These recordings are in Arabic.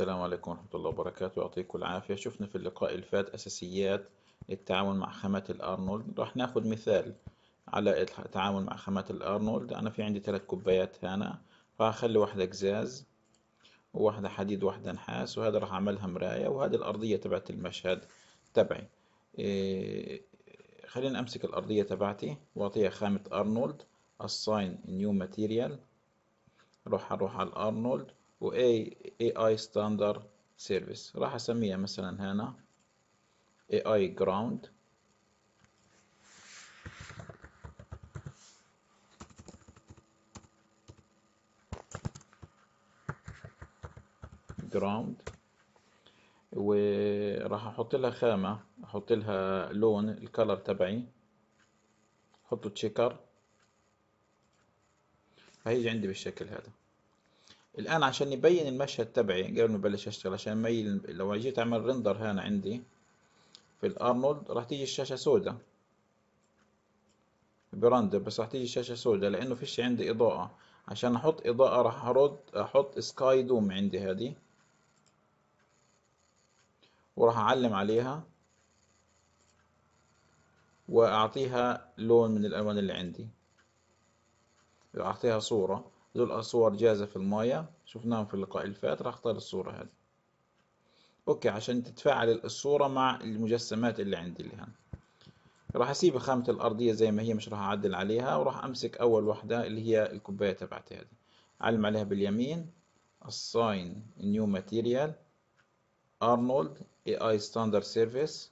السلام عليكم ورحمة الله وبركاته. يعطيكم العافية. شفنا في اللقاء الفات أساسيات التعامل مع خامات الأرنولد. راح ناخذ مثال على التعامل مع خامات الأرنولد. أنا في عندي ثلاث كوبايات هنا. أخلي واحدة قزاز وواحدة حديد وواحدة نحاس وهذا راح أعملها مراية. وهذه الأرضية تبعت المشهد تبعي. إيه خلينا أمسك الأرضية تبعتي وأعطيها خامة أرنولد. Assign new material. روح أروح على الأرنولد. و AI Standard Service. راح أسميها مثلا هنا. AI Ground. Ground. وراح أحط لها خامة. أحط لها لون الكلر تبعي. أحطه checker هيجي عندي بالشكل هذا. الآن عشان يبين المشهد تبعي قبل ما أبلش أشتغل عشان يبين لو جيت أعمل render هنا عندي في الأرنولد راح تيجي الشاشة سوداء. ب render بس راح تيجي الشاشة سوداء لأنه فيش عندي إضاءة. عشان أحط إضاءة راح أرد أحط sky dome عندي هذه. وراح أعلم عليها. وأعطيها لون من الألوان اللي عندي. أعطيها صورة. دول صور جاهزة في الماية. شفناهم في اللقاء الفات راح اختار الصورة هذه. أوكي عشان تتفاعل الصورة مع المجسمات اللي عندي اللي هنا. راح أسيب خامة الأرضية زي ما هي مش راح أعدل عليها وراح أمسك أول وحدة اللي هي الكوباية تبعتي هذه. علم عليها باليمين. Assign new material. Arnold AI standard surface.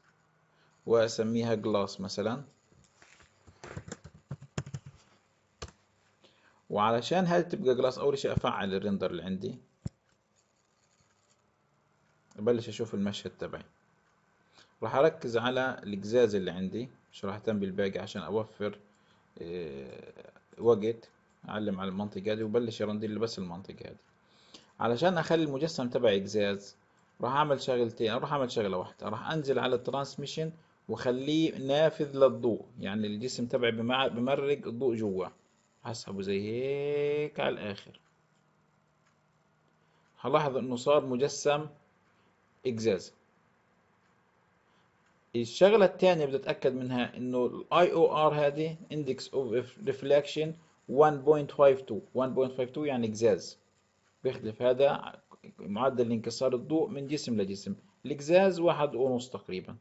وأسميها glass مثلا. وعلشان هذه تبقى glass اول شيء أفعل ال render اللي عندي. أبلش أشوف المشهد تبعي. راح أركز على القزاز اللي عندي مش راح أهتم بالباقي عشان أوفر آه، وقت أعلم على المنطقة هذه وبلش ي render لي بس المنطقة هذه علشان أخلي المجسم تبعي قزاز راح أعمل شغلتين راح أعمل شغلة واحدة. راح أنزل على ال transmission وأخليه نافذ للضوء يعني الجسم تبعي بمرق الضوء جوا. هسحبه زي هيك على الآخر. هلاحظ إنه صار مجسم قزاز الشغلة الثانية بدي أتأكد منها إنه ال IOR هذه index of reflection 1.52 1.52 يعني قزاز بيختلف. هذا معدل انكسار الضوء من جسم لجسم. القزاز واحد ونص تقريبا.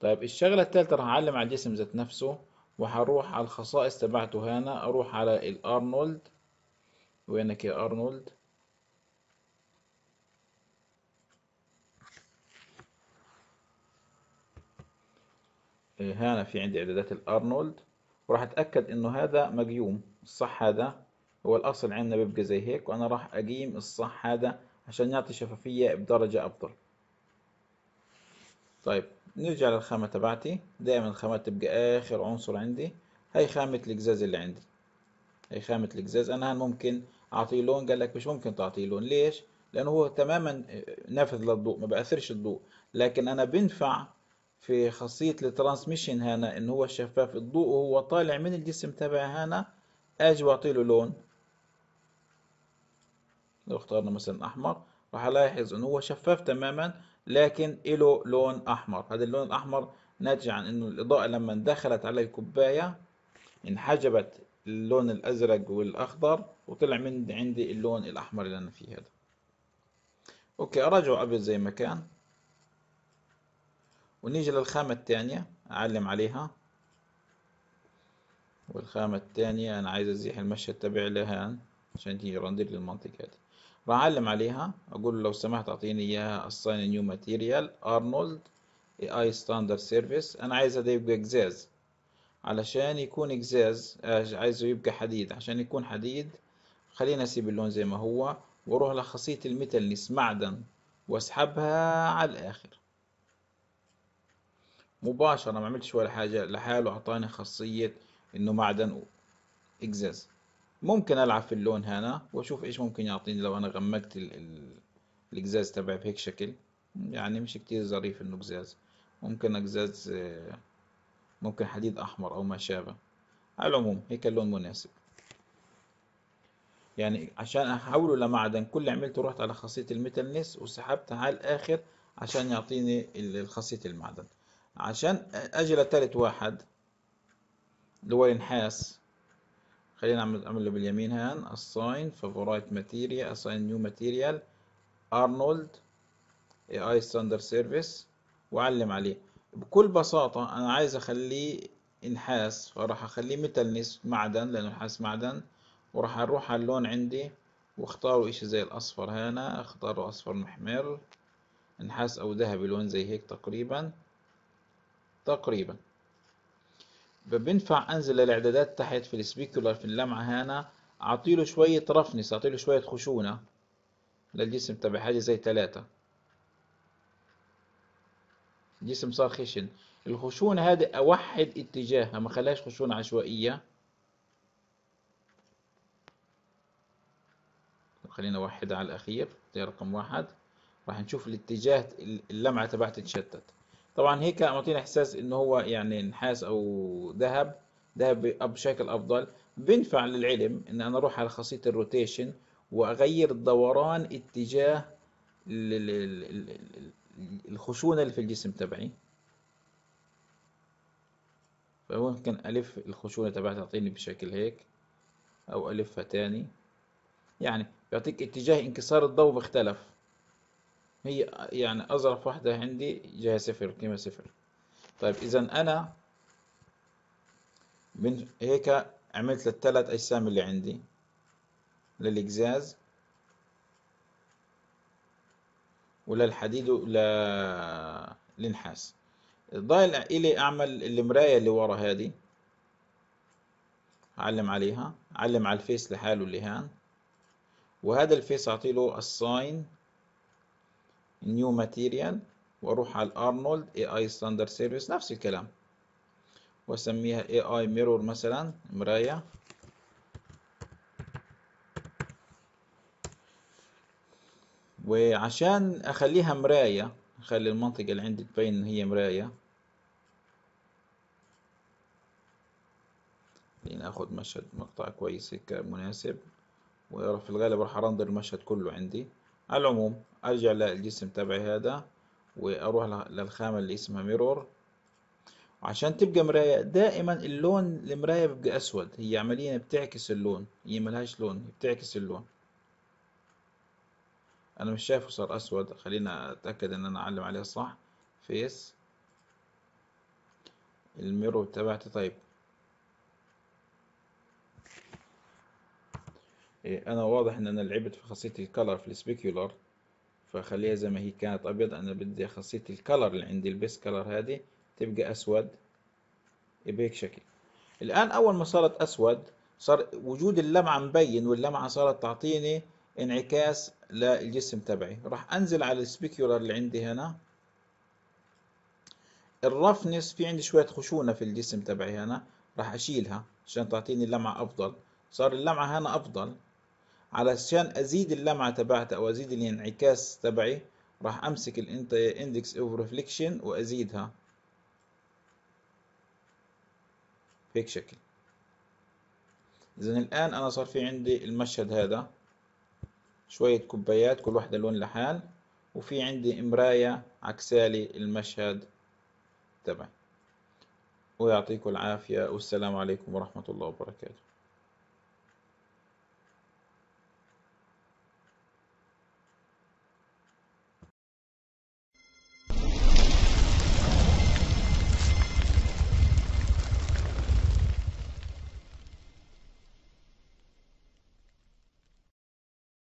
طيب الشغلة الثالثة راح أعلم على الجسم ذات نفسه. وهروح على الخصائص تبعته هنا أروح على الأرنولد. وينك يا أرنولد؟ إيه، هنا في عندي إعدادات الأرنولد. وراح أتأكد إنه هذا مقيوم الصح هذا هو الأصل عندنا بيبقى زي هيك. وأنا راح أقيم الصح هذا عشان يعطي شفافية بدرجة أفضل. طيب. نرجع للخامة تبعتي. دائما الخامات تبقى آخر عنصر عندي. هاي خامة القزاز اللي عندي. هاي خامة القزاز أنا ممكن أعطيه لون. قال لك مش ممكن تعطيه لون. ليش؟ لأنه هو تماما نافذ للضوء ما بأثرش الضوء. لكن أنا بنفع في خاصية الترانسميشن هنا إن هو شفاف الضوء وهو طالع من الجسم تبعي هنا. أجي وأعطي له لون. لو اخترنا مثلا أحمر راح ألاحظ إنه هو شفاف تماما. لكن له لون أحمر. هذا اللون الأحمر ناتج عن أنه الإضاءة لما دخلت على الكوباية انحجبت اللون الأزرق والأخضر وطلع من عندي اللون الأحمر اللي أنا فيه هذا. أوكي أراجعه أبيض زي ما كان. ونيجي للخامة الثانية أعلم عليها. والخامة الثانية أنا عايز أزيح المشهد تبعي لهان عشان تيجي render للمنطقة هذه. اعلم عليها. أقول له لو سمحت أعطيني إياها assign new material. Arnold AI standard surface أنا عايز هذا يبقى قزاز علشان يكون قزاز عايزه يبقى حديد. عشان يكون حديد خلينا أسيب اللون زي ما هو وأروح لخاصية الميتالنس معدن وأسحبها على الآخر. مباشرة ما عملتش ولا حاجة لحاله أعطاني خاصية إنه معدن قزاز ممكن ألعب في اللون هنا وأشوف إيش ممكن يعطيني لو أنا غمقت القزاز تبعي بهيك شكل. يعني مش كتير ظريف إنه قزاز ممكن قزاز ممكن حديد أحمر أو ما شابه. على العموم هيك اللون مناسب. يعني عشان أحوله لمعدن كل اللي عملته رحت على خاصية ال metalness وسحبتها على الآخر عشان يعطيني خاصية المعدن. عشان أجي لتالت واحد اللي هو النحاس خلينا نعمل اعمل له باليمين هان. Assign favorite material assign new material. AI standard surface واعلم عليه. بكل بساطة أنا عايز أخليه نحاس فراح أخليه metalness معدن لأنه نحاس معدن. وراح أروح على اللون عندي. واختاروا إشي زي الأصفر هنا. اختاروا أصفر محمر. نحاس أو ذهبي لون زي هيك تقريبا. تقريبا. بنفع أنزل الإعدادات تحت في ال specular في اللمعة هنا اعطيله شوية roughness اعطيله شوية خشونة للجسم تبع حاجة زي ثلاثة. الجسم صار خشن. الخشونة هذه أوحد اتجاهها ما خلاش خشونة عشوائية. خلينا أوحدها على الأخير زي رقم واحد. راح نشوف الاتجاه اللمعة تبعت تتشتت. طبعا هيك معطينا إحساس انه هو يعني نحاس أو ذهب ذهب بشكل أفضل. بينفع للعلم إن أنا أروح على خاصية الروتيشن وأغير الدوران اتجاه ال- ال- ال- ال- الخشونة اللي في الجسم تبعي. فممكن ألف الخشونة تبعتها تعطيني بشكل هيك أو ألفها تاني. يعني بيعطيك اتجاه انكسار الضوء بيختلف هي يعني أظرف واحدة عندي جهة صفر قيمة صفر. طيب إذا أنا من هيك عملت للثلاث أجسام اللي عندي. للقزاز وللحديد وللنحاس ضايل إلي أعمل المراية اللي ورا هذه. أعلم عليها. أعلم على ال face لحاله اللي هان. وهذا ال face أعطيله assign new material وأروح على ال Arnold AI standard surface نفس الكلام. وأسميها AI mirror مثلا مراية. وعشان أخليها مراية أخلي المنطقة اللي عندي تبين إن هي مراية. خلينا اخذ مشهد مقطع كويس هيك مناسب. وفي الغالب راح أرندر المشهد كله عندي. على العموم أرجع للجسم تبعي هذا وأروح للخامة اللي اسمها ميرور وعشان تبقى مراية دائما اللون المراية بيبقى أسود. هي عمليا بتعكس اللون. هي ملهاش لون بتعكس اللون. أنا مش شايفه صار أسود. خلينا أتأكد إن أنا أعلم عليه صح. face ال mirror تبعتي. طيب. أنا واضح إن أنا لعبت في خاصية ال color في ال specular فخليها زي ما هي كانت أبيض. أنا بدي خاصية ال color اللي عندي ال base color هذه تبقى أسود بهيك شكل. الآن أول ما صارت أسود صار وجود اللمعة مبين واللمعة صارت تعطيني انعكاس للجسم تبعي. راح أنزل على ال specular اللي عندي هنا. ال roughness في عندي شوية خشونة في الجسم تبعي هنا راح أشيلها عشان تعطيني اللمعة أفضل. صار اللمعة هنا أفضل. علشان أزيد اللمعة تبعتها أو أزيد الانعكاس تبعي راح أمسك ال index of reflection وأزيدها بهيك شكل. اذا الآن أنا صار في عندي المشهد هذا شوية كوبايات كل واحدة لون لحال وفي عندي مراية عكسالي المشهد تبعي. ويعطيكم العافية والسلام عليكم ورحمة الله وبركاته.